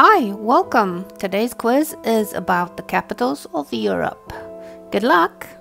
Hi, welcome. Today's quiz is about the capitals of Europe. Good luck!